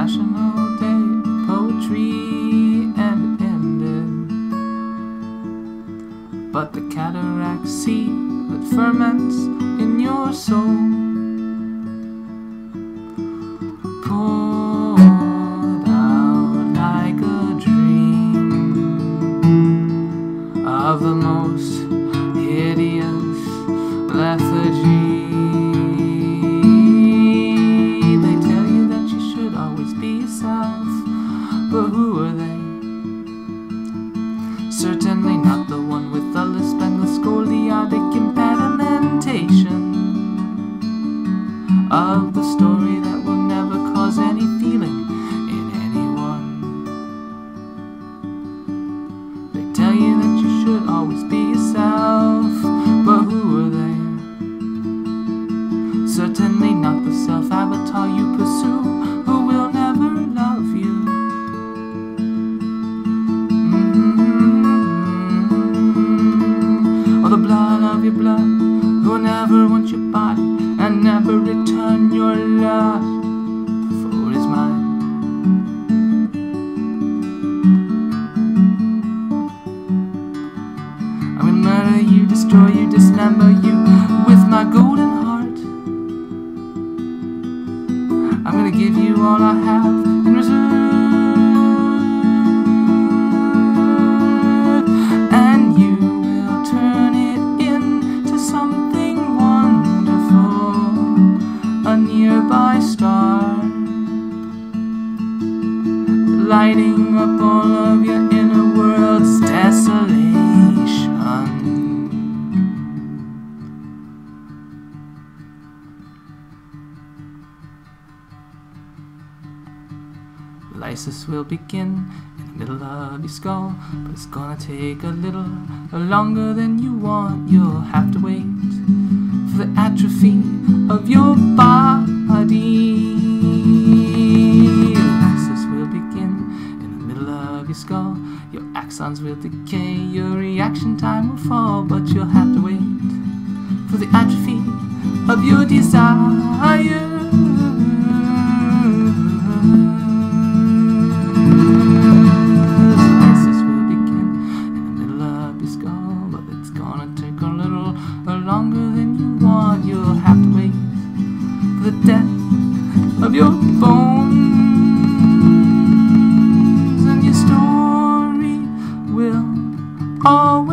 National Day of Poetry and it ended. But the cataract seed that ferments in your soul Certainly not the one with the lisp and the scoliotic impedimentation of the story your blood, will never want your body and never return your love for his mind. I'm gonna murder you, destroy you, dismember you a nearby star, lighting up all of your inner world's desolation. Lysis will begin in the middle of your skull, but it's gonna take a little longer than you want. You'll have to wait the atrophy of your body. Lysis will begin in the middle of your skull. Your axons will decay, your reaction time will fall, but you'll have to wait for the atrophy of your desire. Lysis will begin in the middle of your skull, but it's gonna the death of your bones, and your story will always.